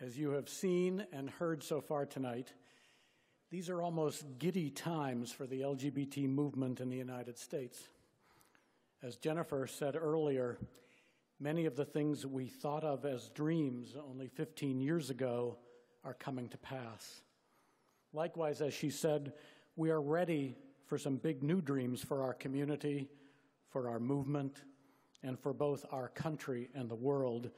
As you have seen and heard so far tonight, these are almost giddy times for the LGBT movement in the United States. As Jennifer said earlier, many of the things we thought of as dreams only 15 years ago are coming to pass. Likewise, as she said, we are ready for some big new dreams for our community, for our movement, and for both our country and the world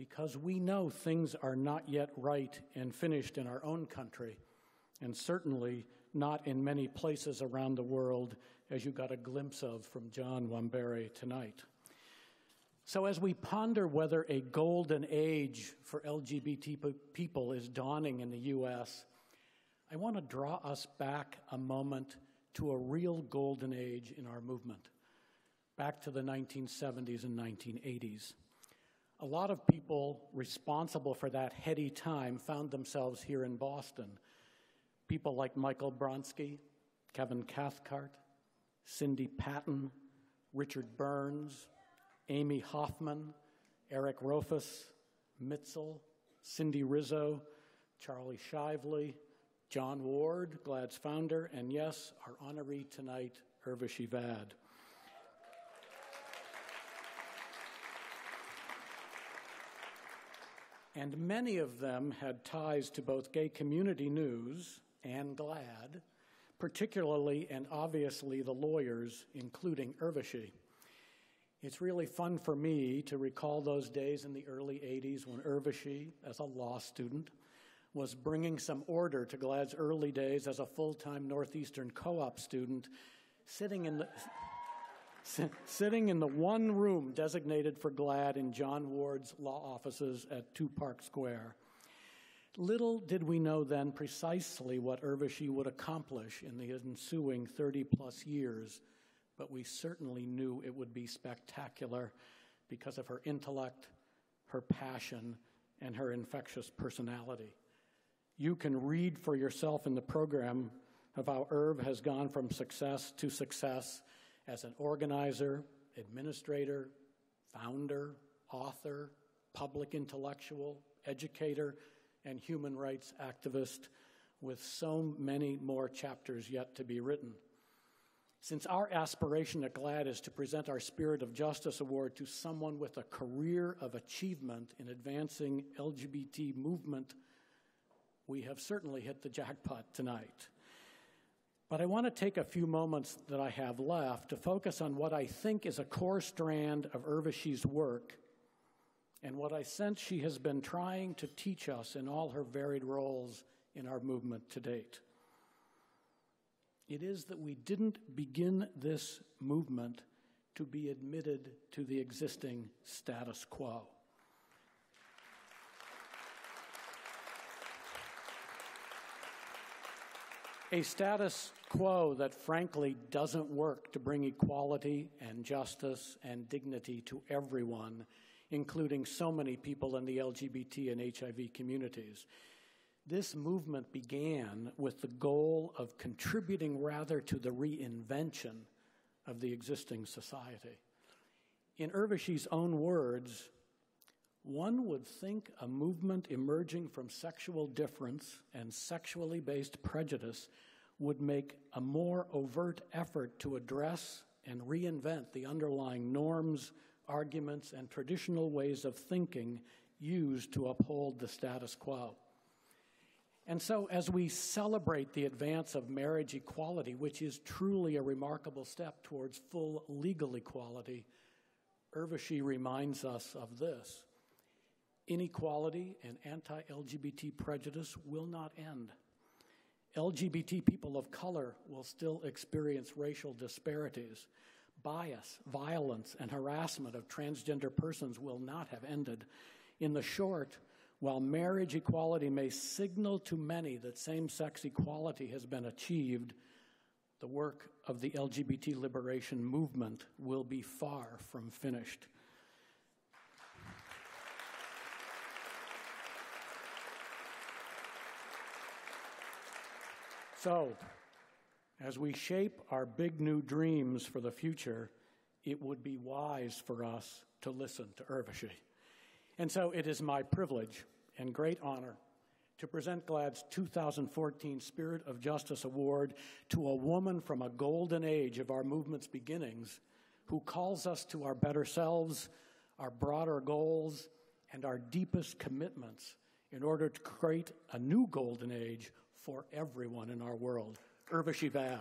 because we know things are not yet right and finished in our own country, and certainly not in many places around the world, as you got a glimpse of from John Wambere tonight. So, as we ponder whether a golden age for LGBT people is dawning in the U.S., I want to draw us back a moment to a real golden age in our movement, back to the 1970s and 1980s. A lot of people responsible for that heady time found themselves here in Boston. People like Michael Bronski, Kevin Cathcart, Cindy Patton, Richard Burns, Amy Hoffman, Eric Rofes, Mitzel, Cindy Rizzo, Charlie Shively, John Ward, GLAD's founder, and yes, our honoree tonight, Urvashi Vaid. And many of them had ties to both Gay Community News and GLAD, particularly and obviously the lawyers, including Urvashi. It's really fun for me to recall those days in the early 80s when Urvashi, as a law student, was bringing some order to GLAD's early days as a full time Northeastern co op student, sitting in the sitting in the one room designated for GLAD in John Ward's law offices at Two Park Square. Little did we know then precisely what Urvashi would accomplish in the ensuing 30 plus years, but we certainly knew it would be spectacular because of her intellect, her passion, and her infectious personality. You can read for yourself in the program of how Irv has gone from success to success as an organizer, administrator, founder, author, public intellectual, educator, and human rights activist, with so many more chapters yet to be written. Since our aspiration at GLAD is to present our Spirit of Justice Award to someone with a career of achievement in advancing LGBT movement, we have certainly hit the jackpot tonight. But I want to take a few moments that I have left to focus on what I think is a core strand of Urvashi's work and what I sense she has been trying to teach us in all her varied roles in our movement to date. It is that we didn't begin this movement to be admitted to the existing status quo. A status quo that frankly doesn't work to bring equality and justice and dignity to everyone, including so many people in the LGBT and HIV communities. This movement began with the goal of contributing rather to the reinvention of the existing society. In Urvashi's own words, one would think a movement emerging from sexual difference and sexually based prejudice would make a more overt effort to address and reinvent the underlying norms, arguments, and traditional ways of thinking used to uphold the status quo. And so, as we celebrate the advance of marriage equality, which is truly a remarkable step towards full legal equality, Urvashi reminds us of this inequality and anti LGBT prejudice will not end. LGBT people of color will still experience racial disparities. Bias, violence, and harassment of transgender persons will not have ended. In the short, while marriage equality may signal to many that same sex equality has been achieved, the work of the LGBT liberation movement will be far from finished. So, as we shape our big new dreams for the future, it would be wise for us to listen to Urvashi. And so it is my privilege and great honor to present GLAD's 2014 Spirit of Justice Award to a woman from a golden age of our movement's beginnings who calls us to our better selves, our broader goals, and our deepest commitments in order to create a new golden age for everyone in our world. Urvashi Vaid.